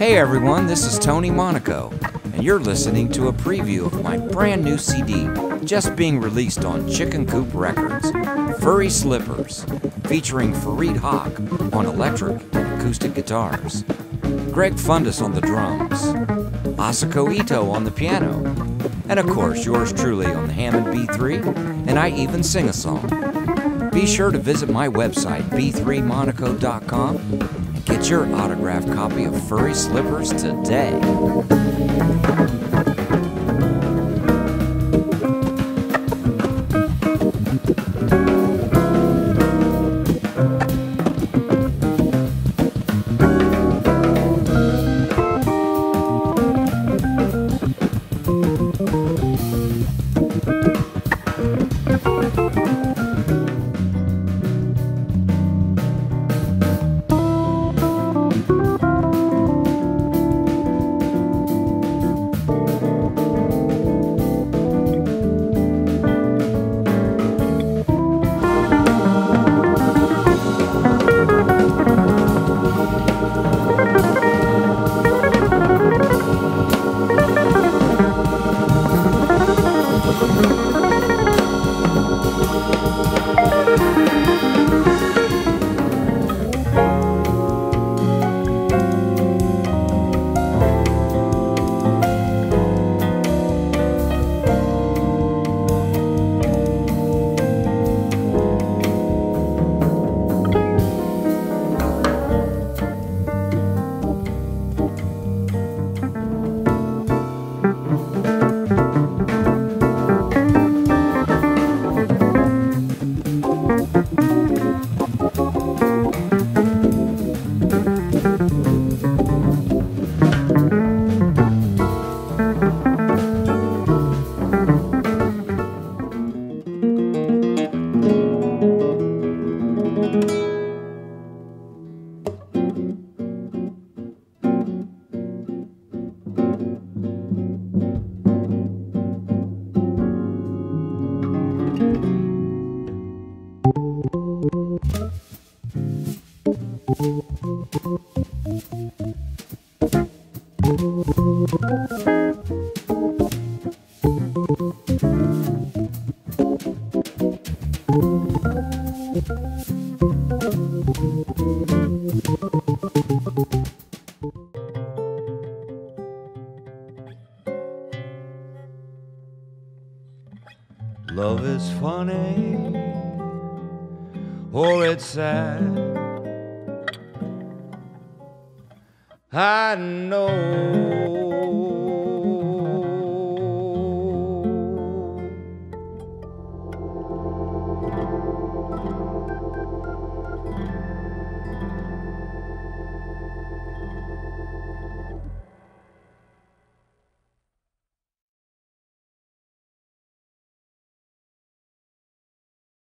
Hey everyone, this is Tony Monaco, and you're listening to a preview of my brand new CD just being released on Chicken Coup Records Furry Slippers, featuring Fareed Haque on electric and acoustic guitars, Greg Fundis on the drums, Asako Itoh on the piano, and of course yours truly on the Hammond B3, and I even sing a song. Be sure to visit my website, b3monaco.com, and get your autographed copy of Furry Slippers today. Love is funny or it's sad. I know